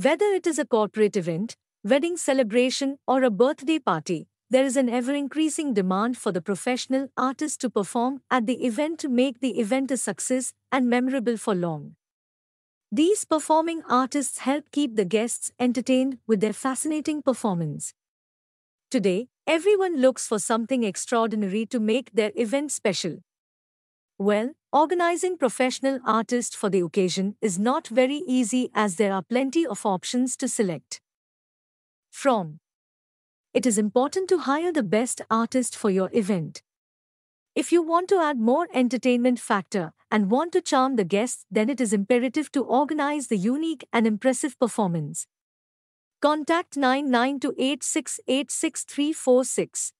Whether it is a corporate event, wedding celebration, or a birthday party, there is an ever increasing demand for the professional artist to perform at the event to make the event a success and memorable for long. These performing artists help keep the guests entertained with their fascinating performance. Today, everyone looks for something extraordinary to make their event special. Well, organizing professional artists for the occasion is not very easy as there are plenty of options to select from. It is important to hire the best artist for your event. If you want to add more entertainment factor and want to charm the guests, then it is imperative to organize the unique and impressive performance. Contact 9928686346.